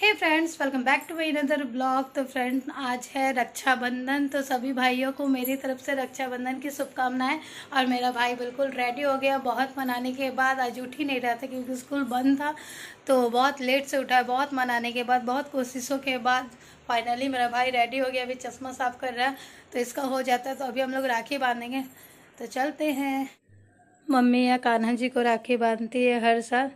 Hey friends welcome back to my another blog तो friends आज है रक्षाबंधन तो सभी भाइयों को मेरी तरफ़ से रक्षाबंधन की शुभकामनाएँ। और मेरा भाई बिल्कुल रेडी हो गया, बहुत मनाने के बाद। आज उठ ही नहीं रहा था क्योंकि स्कूल बंद था तो बहुत लेट से उठा, बहुत मनाने के बाद, बहुत कोशिशों के बाद फाइनली मेरा भाई रेडी हो गया, अभी चश्मा साफ़ कर रहा है तो इसका हो जाता है तो अभी हम लोग राखी बांधेंगे। तो चलते हैं। मम्मी या कान्हा जी को राखी बांधती है हर साल।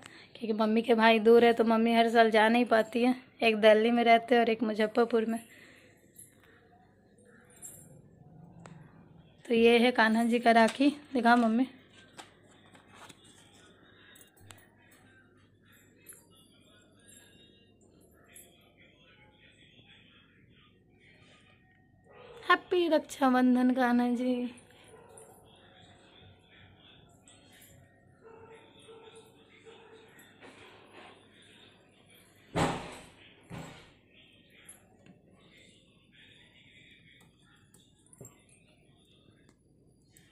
क्योंकि मम्मी के भाई दूर है तो मम्मी हर साल जा नहीं पाती है। एक दिल्ली में रहते हैं और एक मुजफ्फरपुर में। तो ये है कान्हा जी का राखी। दिखा मम्मी। हैप्पी रक्षाबंधन कान्हा जी।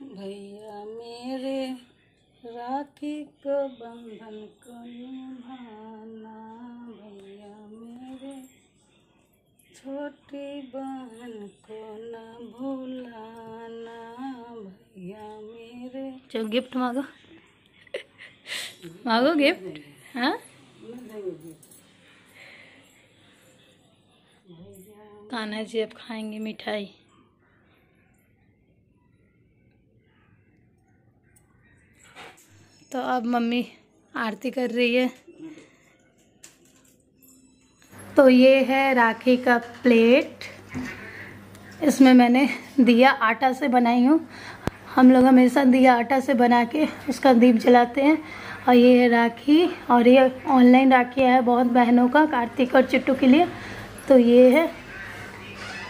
भैया मेरे राखी को बंधन को निभाना भैया मेरे छोटी बहन को न भूलाना। भैया मेरे चलो गिफ्ट मांगो। मांगो गिफ्ट? हाँ? कान्हा जी अब खाएँगे मिठाई। तो अब मम्मी आरती कर रही है। तो ये है राखी का प्लेट। इसमें मैंने दिया आटा से बनाई हूँ। हम लोग हमेशा दिया आटा से बना के उसका दीप जलाते हैं। और ये है राखी। और ये ऑनलाइन राखी है बहुत बहनों का, कार्तिक और चिट्टू के लिए। तो ये है।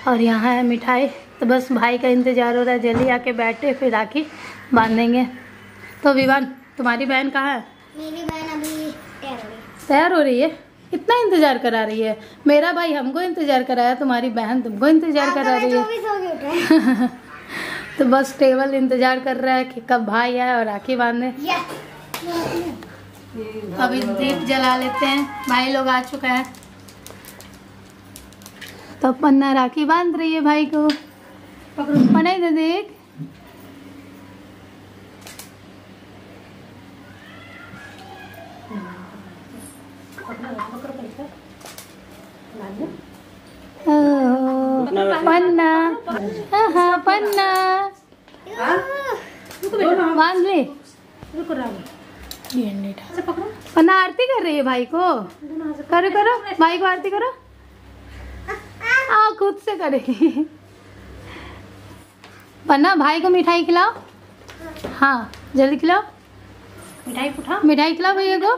और यहाँ है मिठाई। तो बस भाई का इंतज़ार हो रहा है। जल्दी आके बैठे, फिर राखी बांधेंगे। तो विवान तुम्हारी बहन कहाँ है? मेरी बहन अभी तैयार हो तैयार हो रही है? इतना इंतज़ार करा रही है। मेरा भाई हमको इंतज़ार कराया तुम्हारी बहन तुमको इंतज़ार करा रही है। तो बस टेबल इंतज़ार कर रहा है कि कब भाई आए और राखी बांधे। अभी दीप जला लेते हैं। भाई लोग आ चुका है। तो पन्ना राखी बाँध रही है भाई को। पनाई दे देख पन्ना हाँ पन्ना बाँध ले पन्ना आरती कर रही है भाई को करो करो भाई को आरती करो आ खुद से करेगी पन्ना भाई को मिठाई खिलाओ हाँ जल्दी खिलाओ मिठाई मिठाई खिलाओ भैया को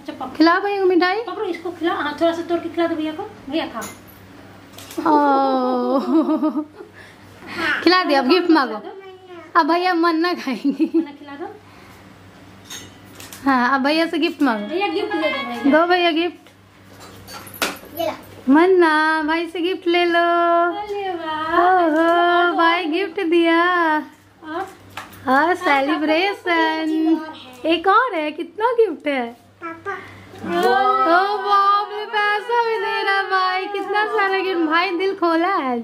अच्छा खिलाओ भैया को मिठाई। पकड़ो इसको खिला। हाँ थोड़ा सा तोड़ के खिला दो भैया को। भैया खा। ओह, खिला दे अब गिफ्ट मांगो। अब भैया मन ना खाएँगे। खिला दो। हाँ अब भैया से गिफ्ट मांगो। भैया गिफ्ट दे दो भैया। दो भैया गिफ्ट ये ला। मन्ना भाई से गिफ्ट ले लो। ओहो भाई गिफ्ट दिया। और? हाँ। सेलिब्रेशन एक और है कितना गिफ्ट है? पैसा भी दे रहा भाई। कितना सारा गिफ्ट भाई दिल खोला है आज।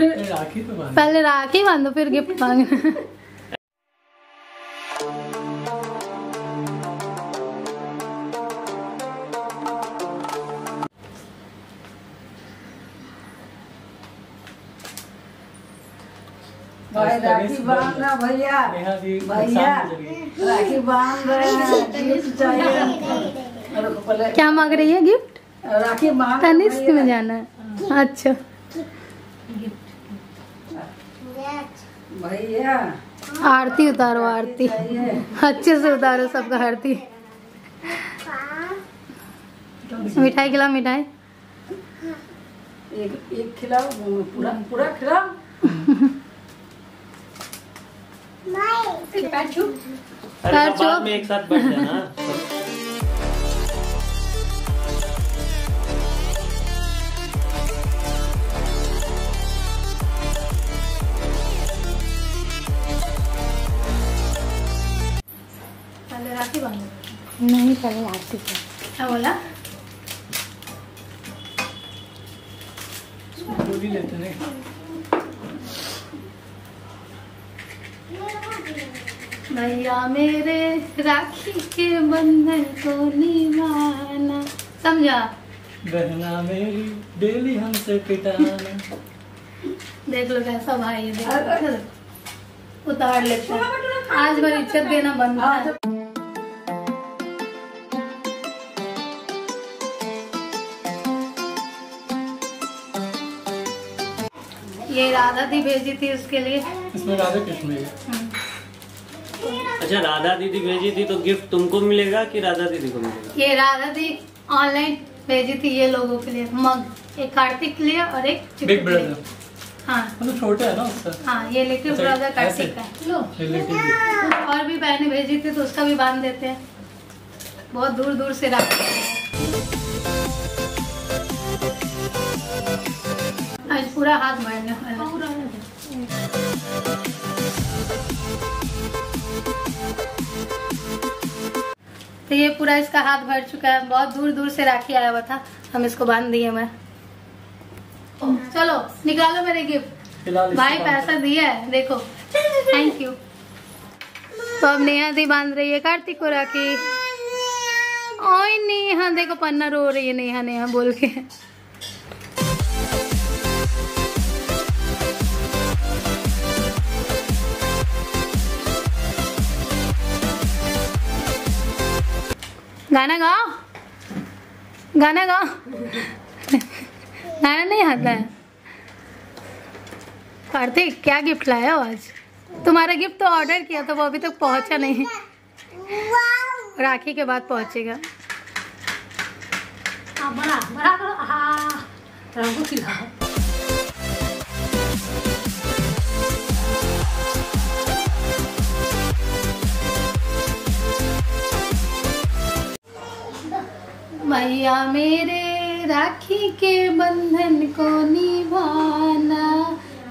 पहले राखी बांधो। फिर गिफ्ट मांगना भाई राखी बाँध रहा भैया। भैया राखी बाँध रहे गिफ्ट चाहिए। क्या मांग रही है गिफ्ट? राखी बाँध तनिष्क में जाना है। अच्छा। भैया आरती उतारो आरती। अच्छे से उतारो सबका आरती। मिठाई खिलाओ मिठाई। एक एक खिलाओ पूरा पूरा खिलाओ। अरे तो में एक साथ बैठ जाना। नहीं पहले आरती क्या बोला? भी लेते नहीं भैया मेरे राखी के बंधन को निभाना। समझा? बहना मेरी डेली हमसे पिटाना। देख लो कैसा भाई देख लो। उतार लेते हैं आज भर इज़्ज़त देना बनता ये राधा दी भेजी थी उसके लिए। इसमें राधा कृष्ण है। अच्छा राधा दीदी भेजी थी तो गिफ्ट तुमको मिलेगा कि राधा दीदी को मिलेगा? ये राधा दी ऑनलाइन भेजी थी ये लोगों के लिए। मग एक कार्तिक के लिए और एक बिग ब्रदर हाँ। मतलब छोटे है ना उससे हाँ ये लिटिल अच्छा, ब्रदर कार्तिक का लो। और भी बहनें भेजी थी तो उसका भी बाँध देते हैं। बहुत दूर दूर से राखी आज पूरा हाथ मारने वाला तो ये पूरा इसका हाथ भर चुका है। बहुत दूर दूर से राखी आया हुआ था। हम इसको बाँध दिए मैं। चलो निकालो मेरे गिफ्ट भाई पैसा दिया है। देखो। थैंक यू तो अब नेहा दी बाँध रही है कार्तिक को राखी। ओए नेहा देखो पन्ना रो रही है नेहा नेहा बोल के। गाना गाओ। गाना गाओ। गाना नहीं आता है। कार्तिक क्या गिफ्ट लाया हो आज? तुम्हारा गिफ्ट तो ऑर्डर किया था वो अभी तक तो पहुँचा नहीं। राखी के बाद पहुंचेगा। हाँ बड़ा बड़ा करो हाँ भैया मेरे राखी के बंधन को निभाना।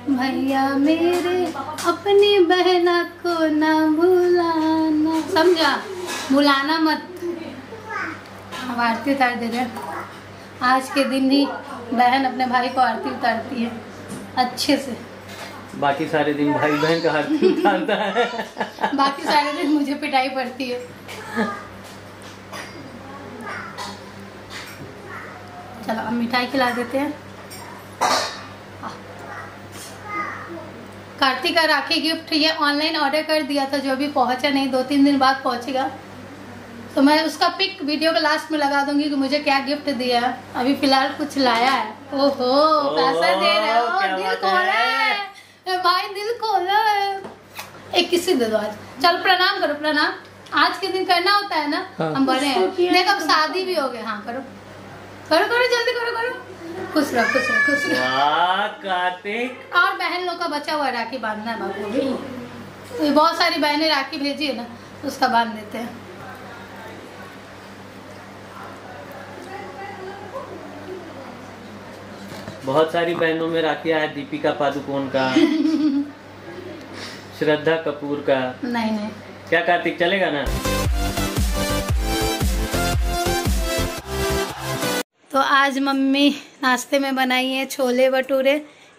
भैया मेरे अपनी बहना को ना भुलाना। समझा? भुलाना मत। अब आरती उतार दे रहे आज के दिन ही बहन अपने भाई को आरती उतारती है। अच्छे से। बाकी सारे दिन भाई बहन का आरती उतारता है। बाकी सारे दिन मुझे पिटाई पड़ती है। चलो अब मिठाई खिला देते हैं। कार्तिक का राखी गिफ्ट ये ऑनलाइन ऑर्डर कर दिया था जो अभी पहुँचा नहीं दो तीन दिन बाद पहुंचेगा। तो मैं उसका पिक वीडियो के लास्ट में लगा दूँगी कि मुझे क्या गिफ्ट दिया है। अभी फ़िलहाल कुछ लाया है। ओहो पैसा दे रहे हो दिल खोला है। भाई दिल खोला है। एक किसी दे दो आज। चल प्रणाम करो प्रणाम। आज के दिन करना होता है ना हाँ। हम बड़े हैं। देख अब शादी भी हो गए। हाँ करो। करो करो जल्दी करो करो। खुश रहो खुश रहो खुश रहो। कार्तिक। और बहन लोग का बचा हुआ राखी बांधना है बाबू अभी। तो ये बहुत सारी बहनें राखी भेजी है ना तो उसका बाँध देते हैं। बहुत सारी बहनों में राखियाँ है दीपिका पादुकोण का श्रद्धा कपूर का। नहीं नहीं। क्या कार्तिक चलेगा ना? तो आज मम्मी नाश्ते में बनाई है छोले भटूरे,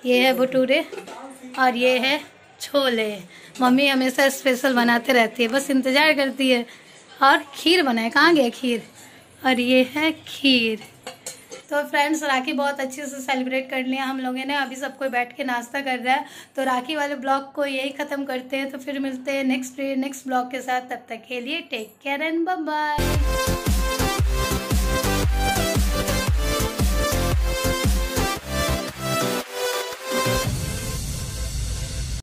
ये है भटूरे और ये है छोले। मम्मी हमेशा स्पेशल बनाते रहती है, बस इंतज़ार करती है। और खीर बनाए, कहाँ गया खीर? और ये है खीर। तो फ्रेंड्स राखी बहुत अच्छे से सेलिब्रेट कर लिया। हम लोगों ने अभी सब कोई बैठ के नाश्ता कर रहा है। तो राखी वाले ब्लॉग को यही ख़त्म करते हैं। तो फिर मिलते हैं नेक्स्ट डे नेक्स्ट ब्लॉग के साथ। तब तक के लिए टेक केयर एंड बाय